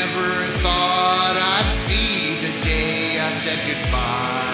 never thought I'd see the day I said goodbye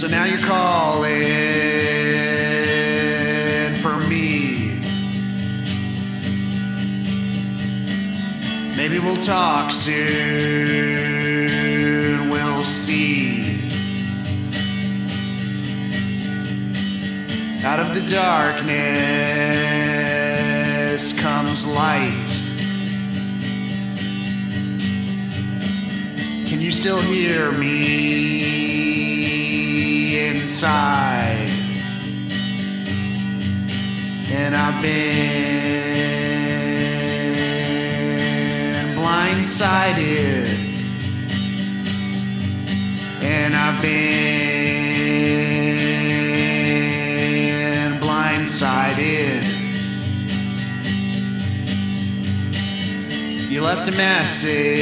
So now you're calling for me. Maybe we'll talk soon. We'll see. Out of the darkness comes light. Can you still hear me inside? And I've been blindsided. And I've been blindsided. You left a message,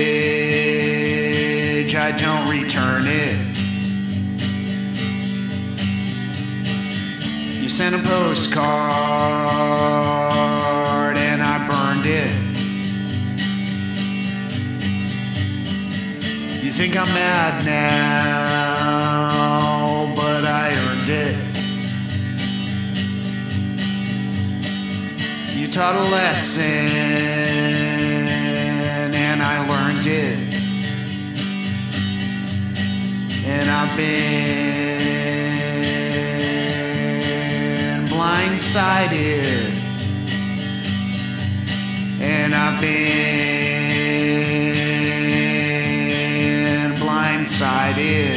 I don't return a postcard and I burned it. You think I'm mad now, but I earned it. You taught a lesson and I learned it. And I've been blindsided. And I've been blindsided.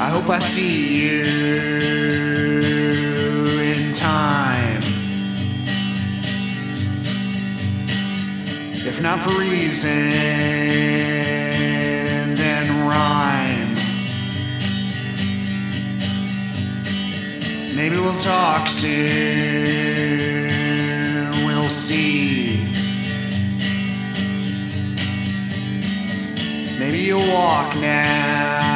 I hope I see you in time. If not for reason, Maybe we'll talk soon. We'll see. Maybe you'll walk now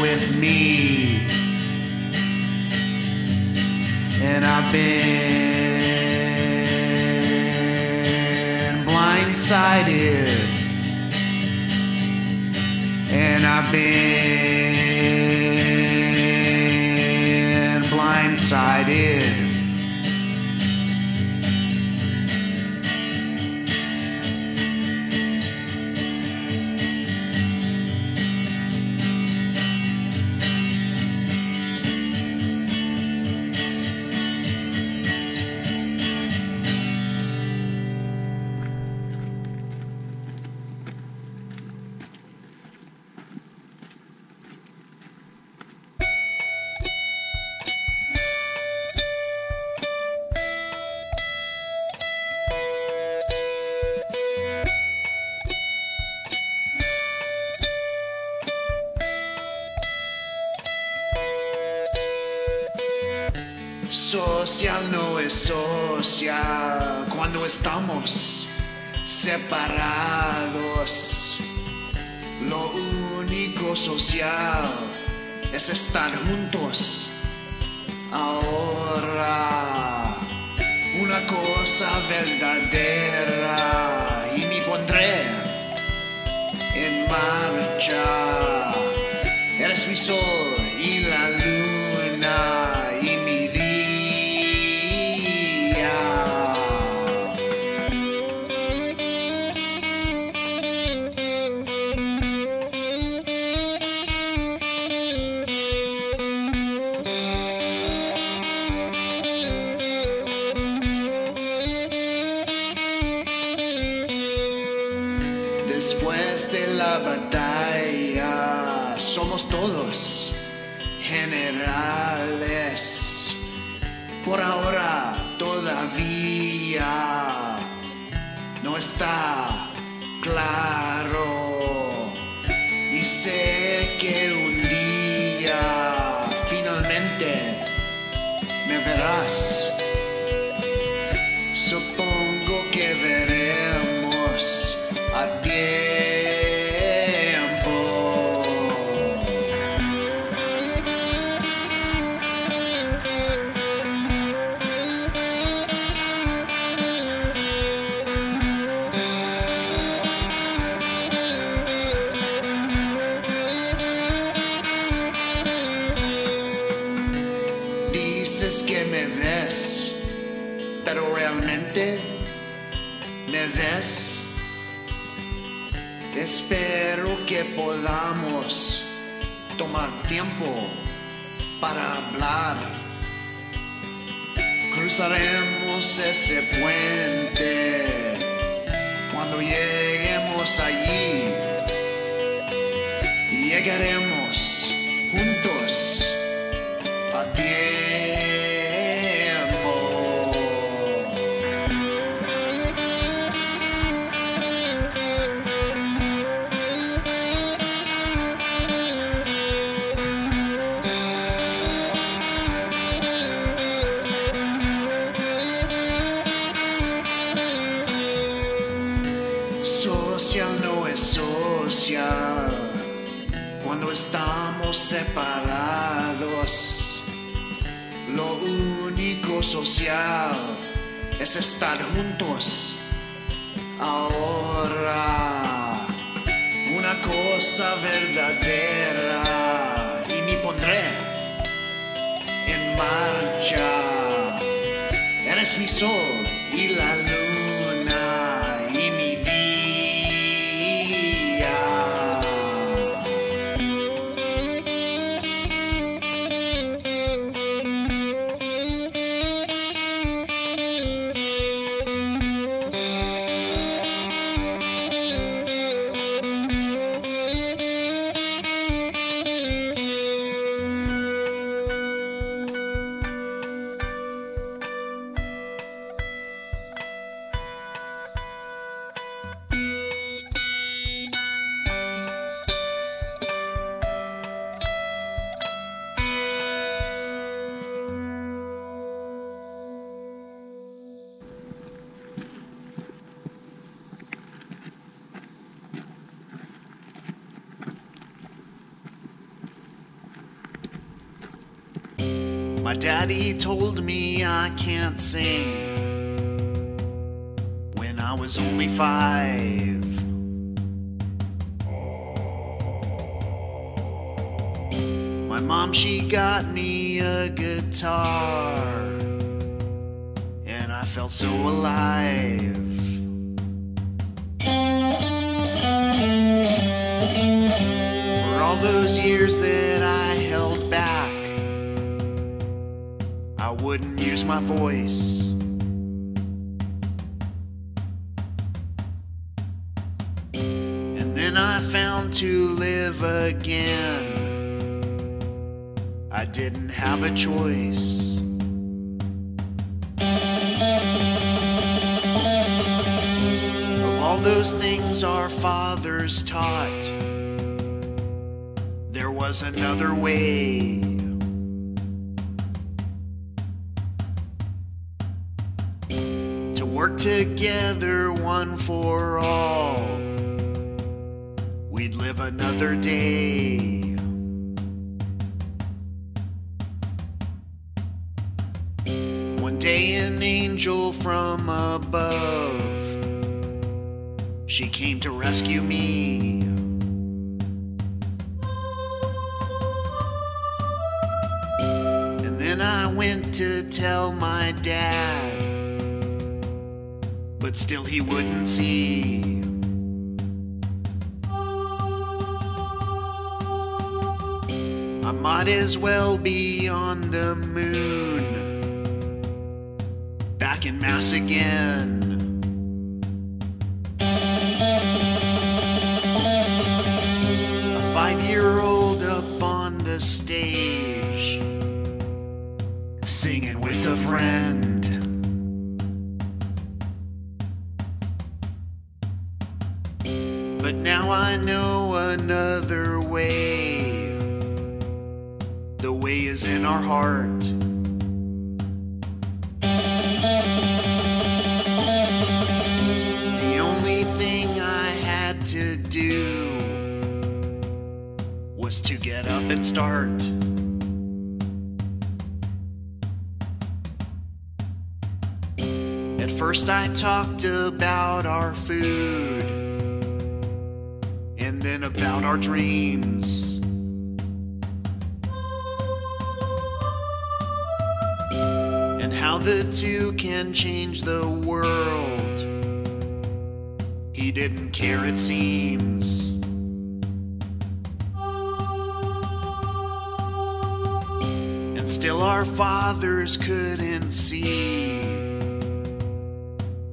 with me. And I've been blindsided. And I've been Social no es social cuando estamos separados. Lo único social es estar juntos. Ahora, una cosa verdadera y me pondré en marcha. Eres mi sol me ves, pero realmente me ves. Espero que podamos tomar tiempo para hablar. Cruzaremos ese puente cuando lleguemos allí. Llegaremos es estar juntos. Ahora, una cosa verdadera y me pondré en marcha. Eres mi sol y la luna My daddy told me I can't sing when I was only five. My mom, she got me a guitar, and I felt so alive. For all those years that my voice. And then I found to live again. I didn't have a choice. Of all those things our fathers taught, there was another way. An angel from above, she came to rescue me. And then I went to tell my dad but still he wouldn't see. I might as well be on the moon, in Mass again. A five year old up on the stage, singing with a friend. But now I know another way. The way is in our heart. And start. At first, I talked about our food and then about our dreams. And how the two can change the world. He didn't care, it seems. Our fathers couldn't see.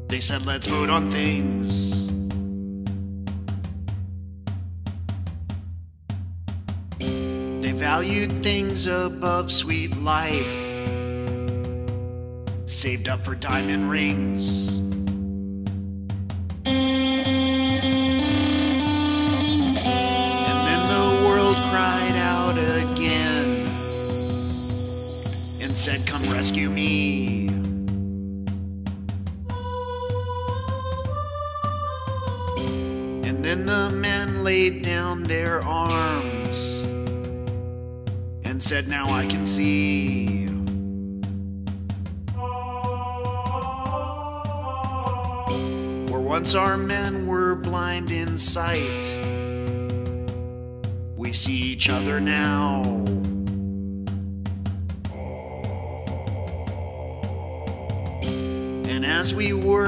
They said, let's vote on things. They valued things above sweet life saved up for diamond rings. Rescue me. And then the men laid down their arms and said, Now I can see. Where once our men were blind in sight, we see each other now.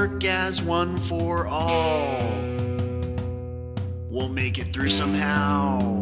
Work as one for all, we'll make it through somehow.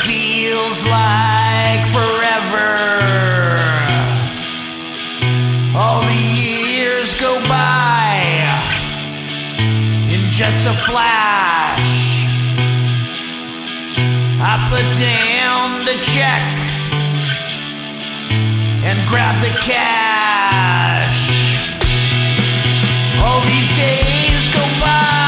feels like forever. All the years go by in just a flash. I put down the check and grab the cash. All these days go by.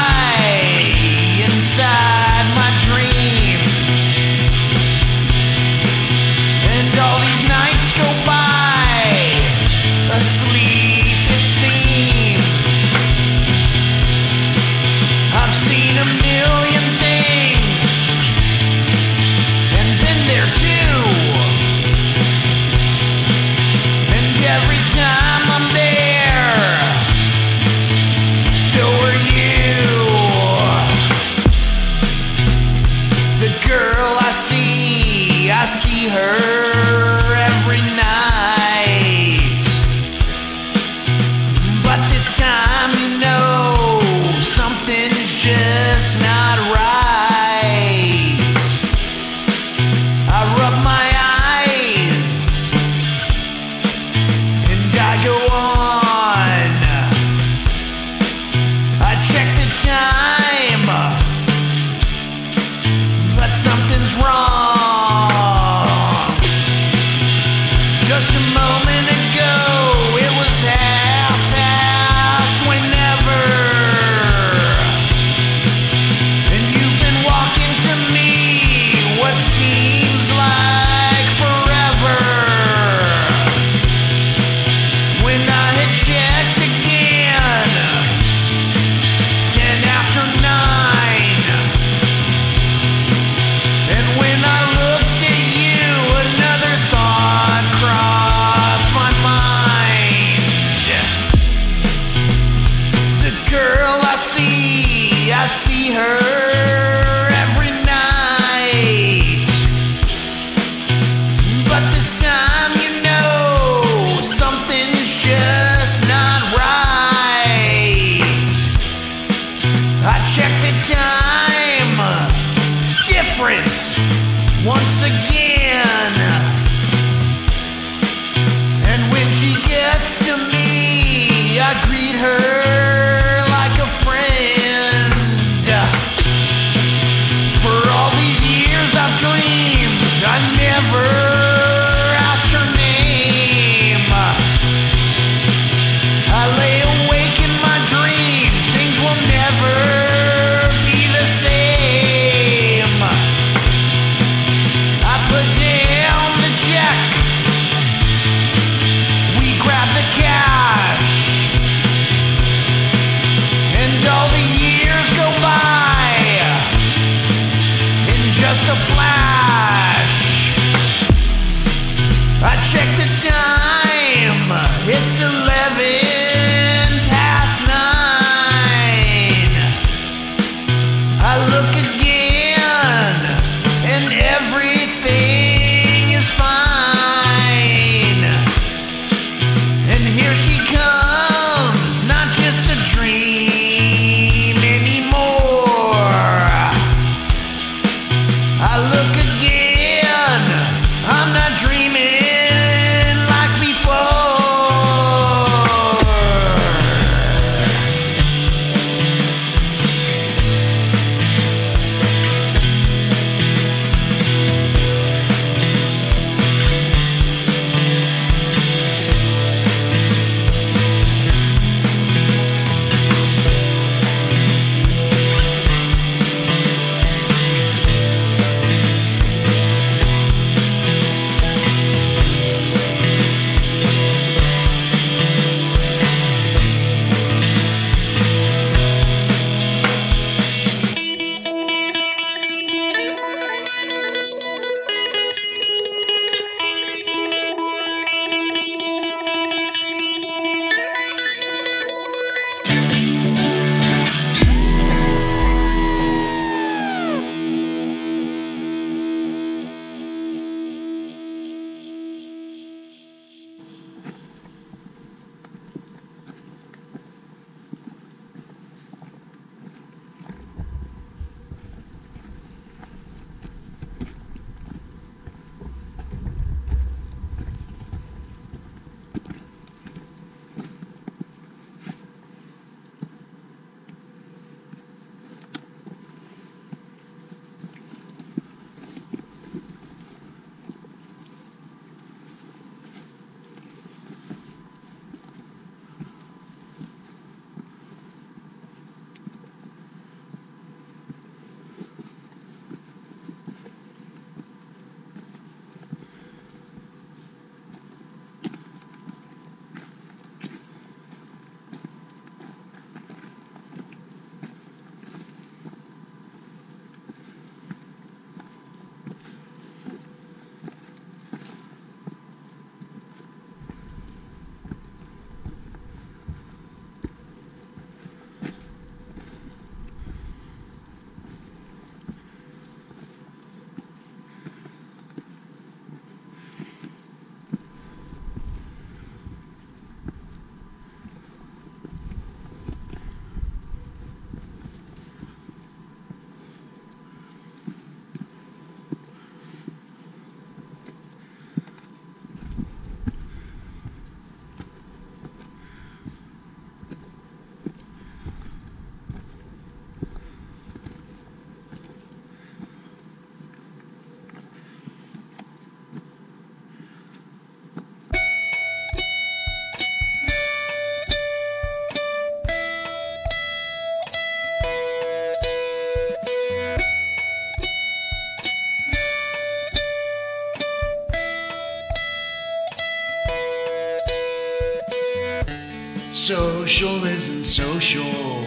Social isn't social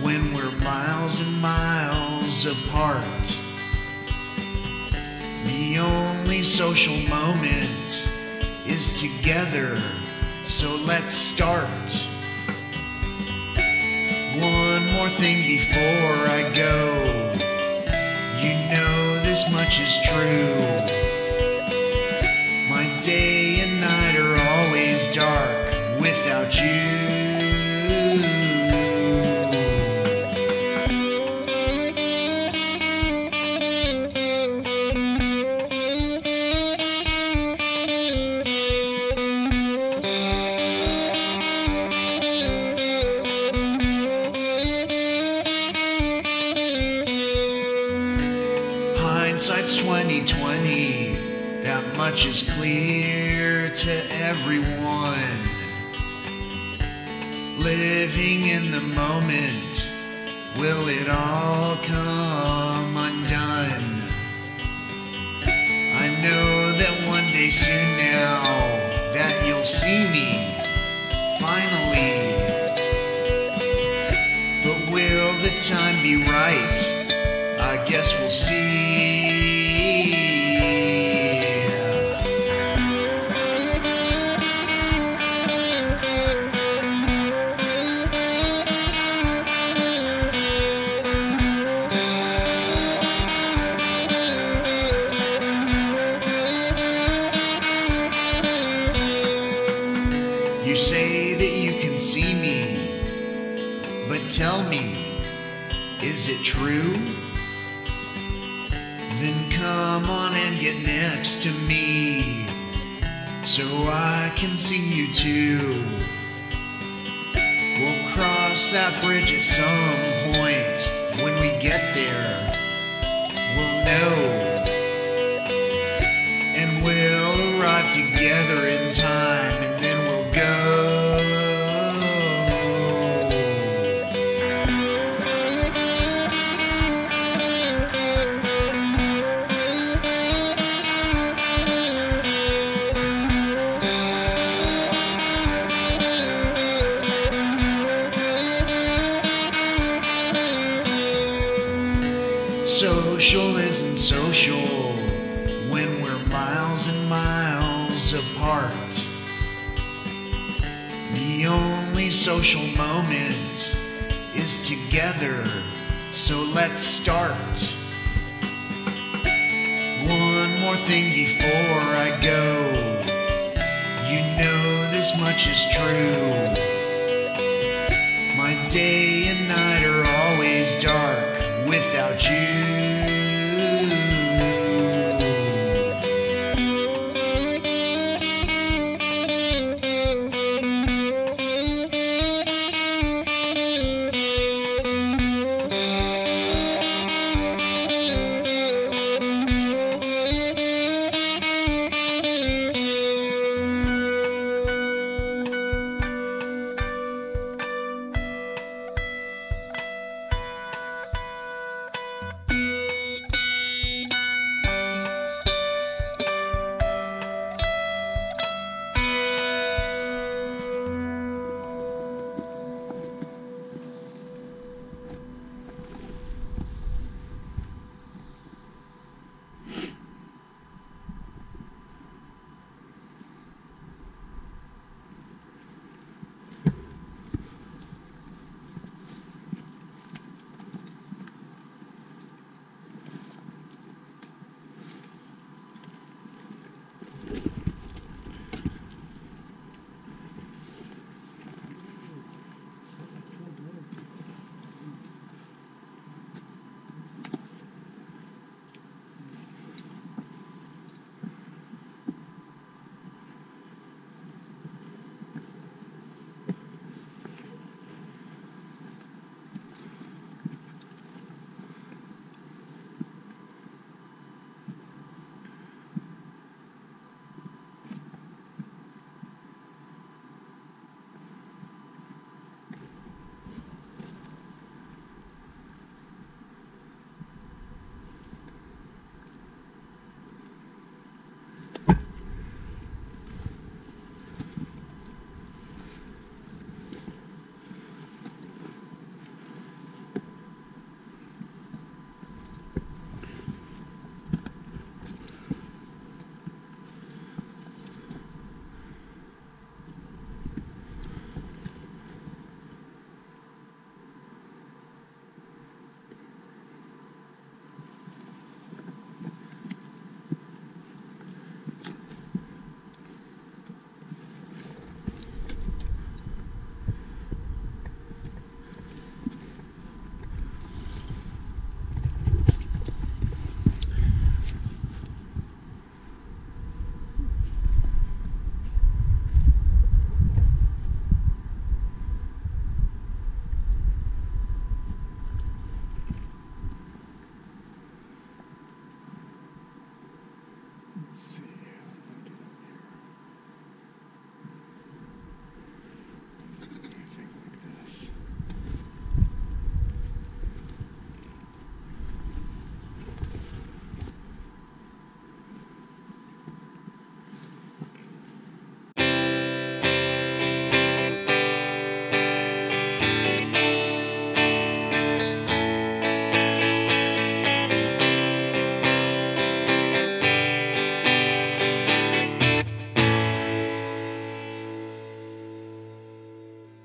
when we're miles and miles apart. The only social moment is together, so let's start. One more thing before I go. You know this much is true. At some point. When we get there, we'll know. And we'll arrive together moment is together, so let's start. One more thing before I go. You know this much is true. My day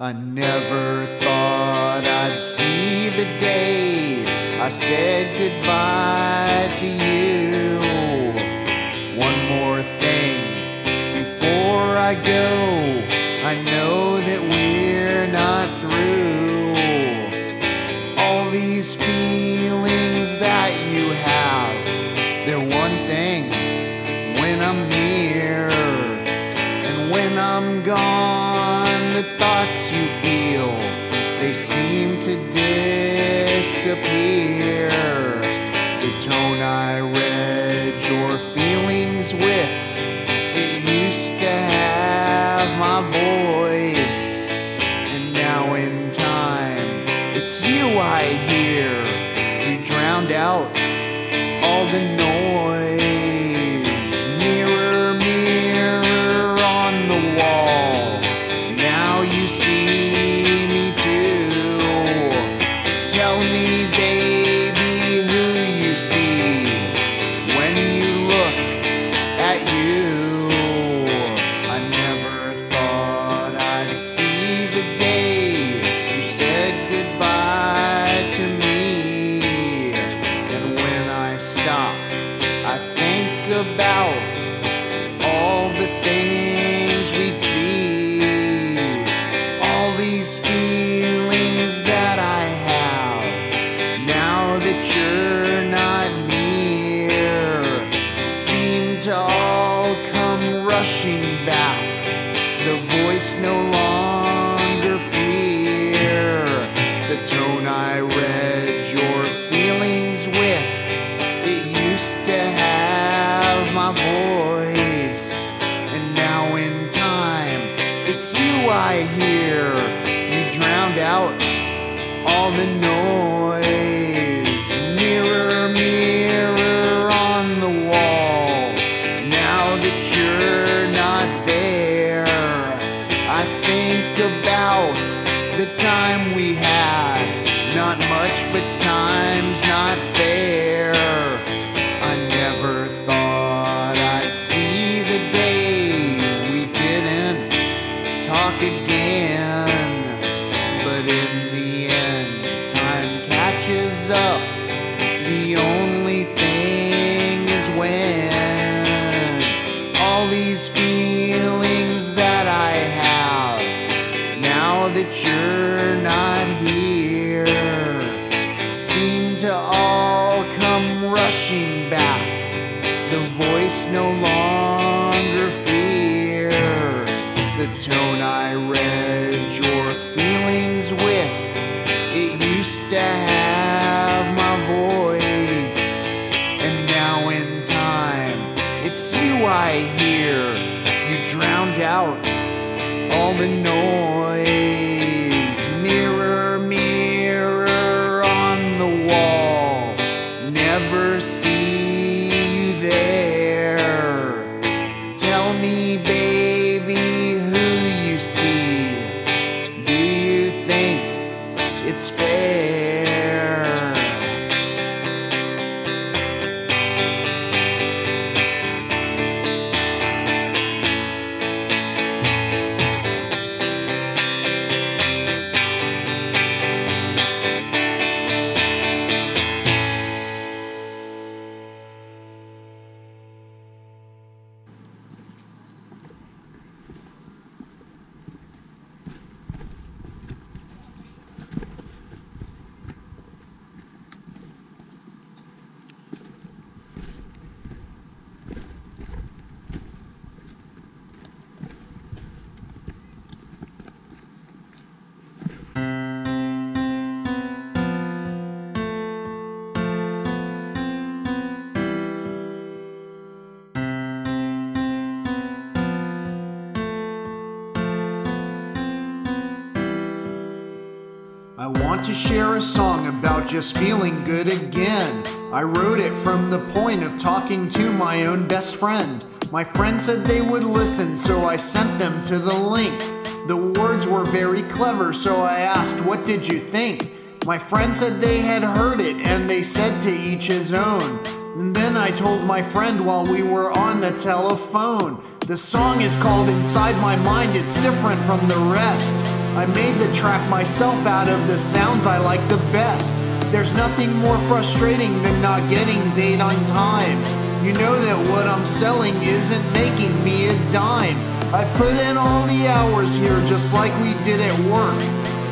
I never thought I'd see the day I said goodbye to you. I want to share a song about just feeling good again. I wrote it from the point of talking to my own best friend. My friend said they would listen, so I sent them to the link. The words were very clever, so I asked, What did you think? My friend said they had heard it, and they said to each his own. And then I told my friend while we were on the telephone. The song is called Inside My Mind, it's different from the rest. I made the track myself out of the sounds I like the best. There's nothing more frustrating than not getting paid on time. You know that what I'm selling isn't making me a dime. I've put in all the hours here just like we did at work.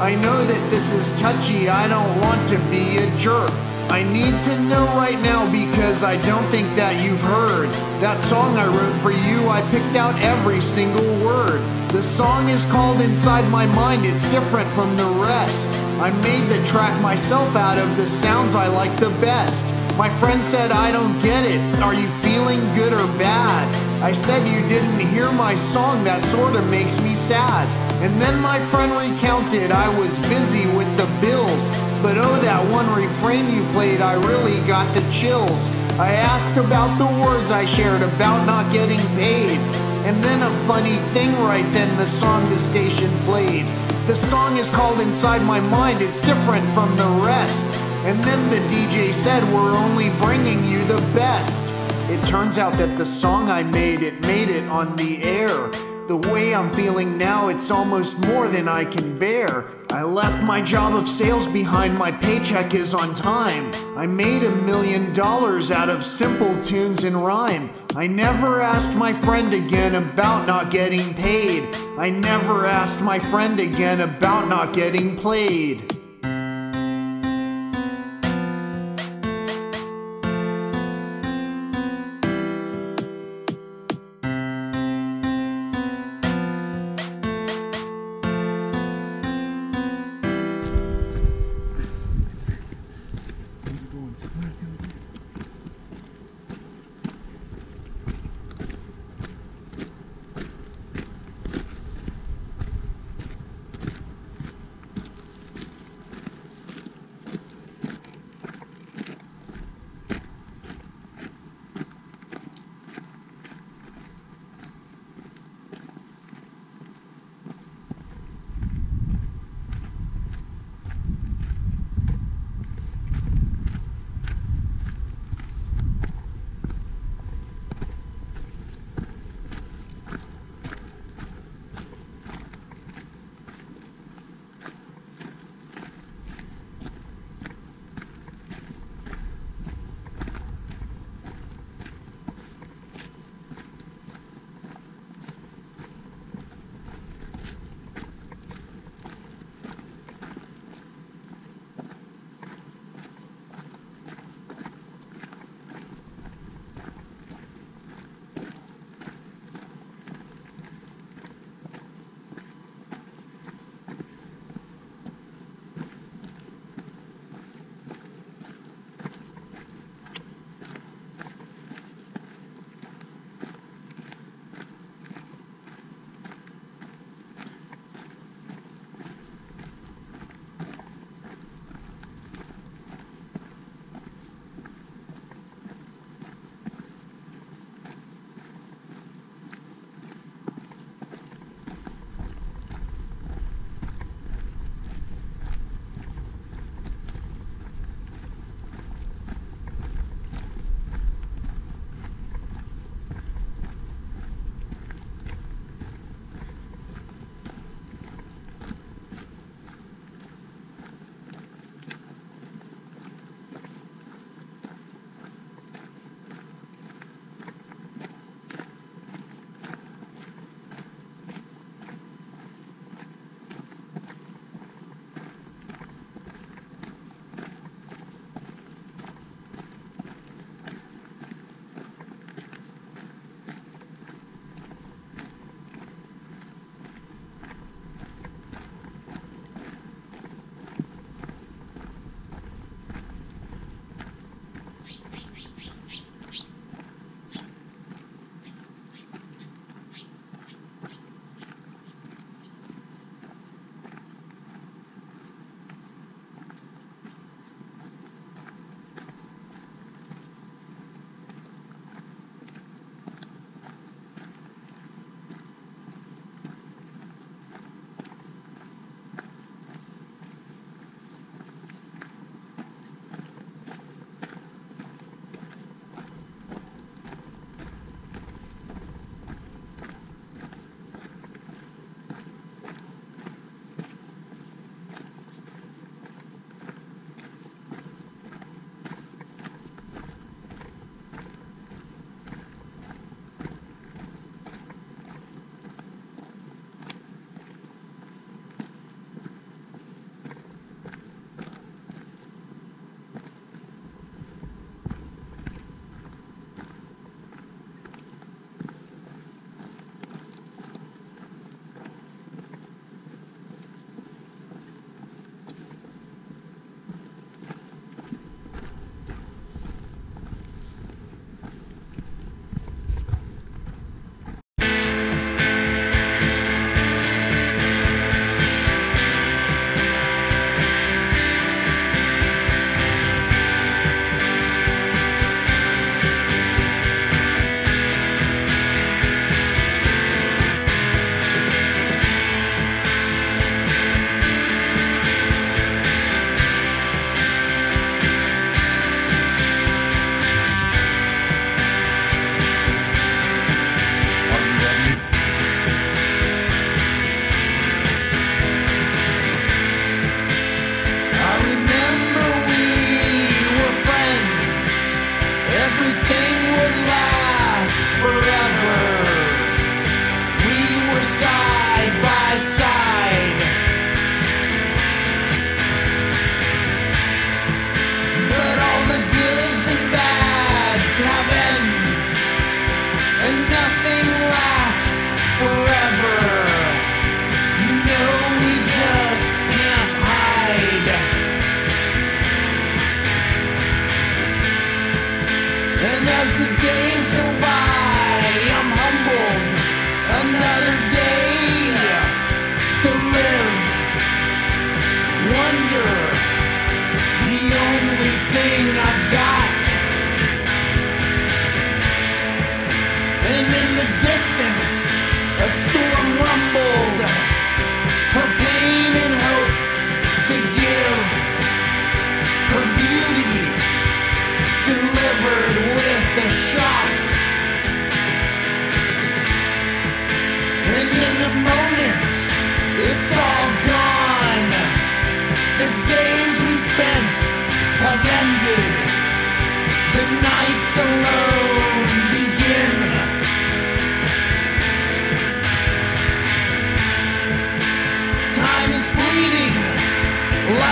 I know that this is touchy, I don't want to be a jerk. I need to know right now because I don't think that you've heard. That song I wrote for you, I picked out every single word. The song is called Inside My Mind, it's different from the rest. I made the track myself out of the sounds I like the best. My friend said, I don't get it. Are you feeling good or bad? I said, You didn't hear my song, that sorta makes me sad. And then my friend recounted I was busy with the bills. But oh, that one refrain you played, I really got the chills. I asked about the words I shared about not getting paid. And then a funny thing right then, the song the station played. The song is called Inside My Mind, it's different from the rest. And then the DJ said, We're only bringing you the best. It turns out that the song I made, it made it on the air. The way I'm feeling now, it's almost more than I can bear. I left my job of sales behind, my paycheck is on time. I made a million dollars out of simple tunes and rhyme. I never asked my friend again about not getting paid. I never asked my friend again about not getting played.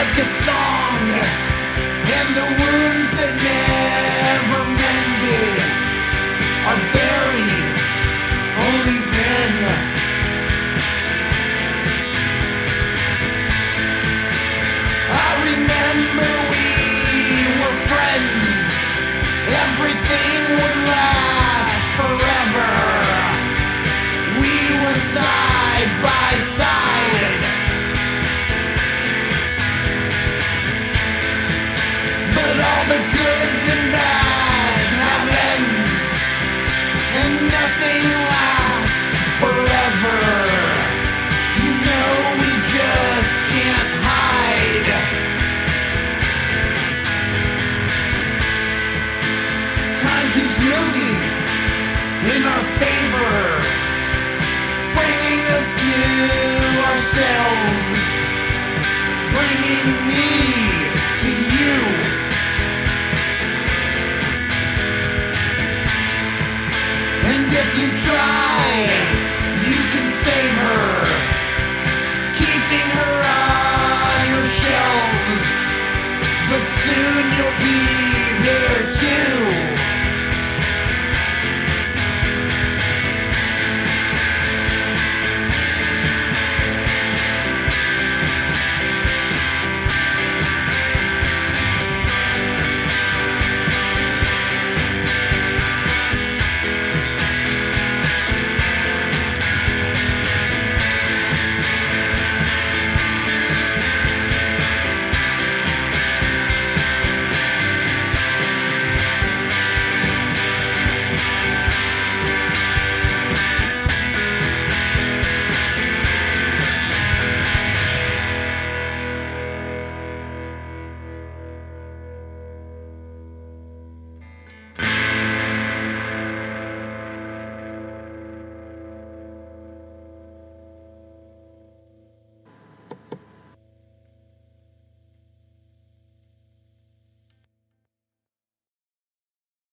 Like a song, and the wounds that ourselves, bringing me to you. And if you try, you can save her, keeping her on your shelves, but soon you'll be.